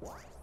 What?